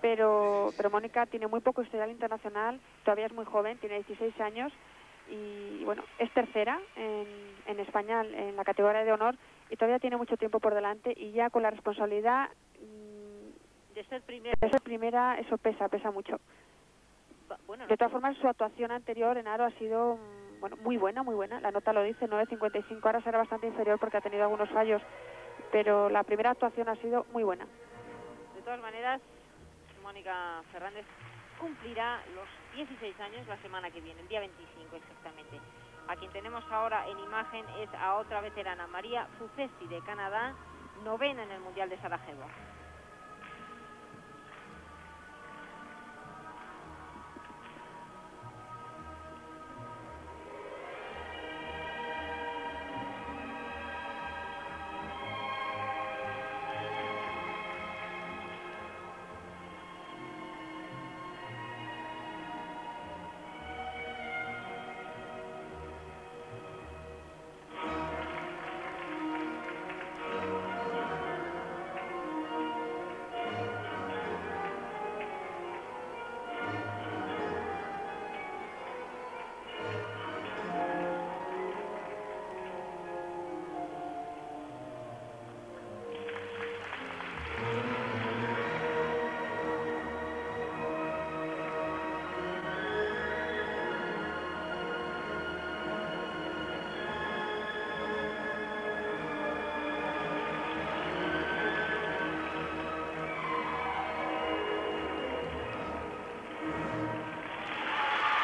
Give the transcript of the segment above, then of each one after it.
pero, pero Mónica tiene muy poco historial internacional, todavía es muy joven, tiene 16 años y bueno, es tercera en, en España en la categoría de honor y todavía tiene mucho tiempo por delante y ya con la responsabilidad mm, de ser primera, de ser primera eso pesa, pesa mucho. Bueno, de todas formas, su actuación anterior en Aro ha sido mm, bueno, muy buena, muy buena. La nota lo dice, 9.55. Ahora será bastante inferior porque ha tenido algunos fallos, pero la primera actuación ha sido muy buena. De todas maneras, Mónica Fernández cumplirá los 16 años la semana que viene, el día 25 exactamente. A quien tenemos ahora en imagen es a otra veterana, María Fufesti de Canadá, novena en el Mundial de Sarajevo.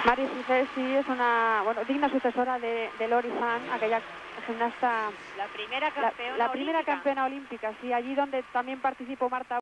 Mari sí es una bueno, digna sucesora de, de Lori Fan, aquella gimnasta... La primera campeona la, la primera olímpica. campeona olímpica, sí, allí donde también participó Marta